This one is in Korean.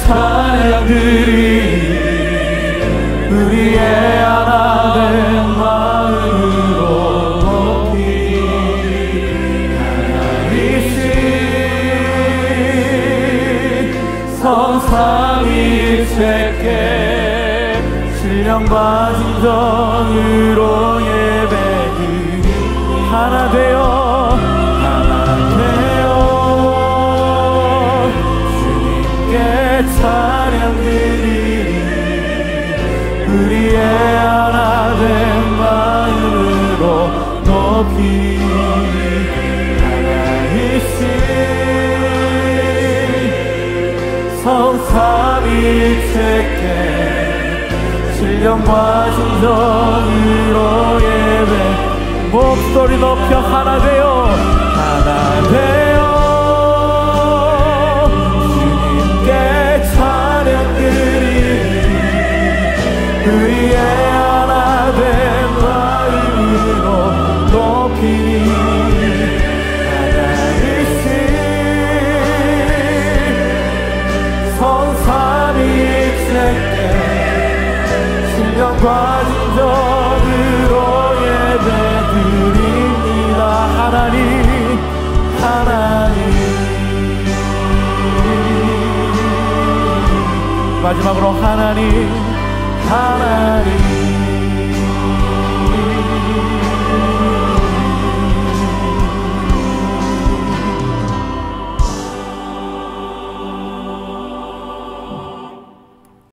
찬양드리 우리의 하나 된 마음으로 성삼일체께 신령과 진정으로 예배드리 하나 되 우리의 하나 된 마음으로 높이 하나이신 성삼일체께 신령과 진정으로 예배 목소리 높여 하나 되어 그의 하나 된 마음으로 높이 하나이신 성삼이 제게 신령과 진정으로 예배드립니다. 하나님 하나님. 마지막으로 하나님. 하나님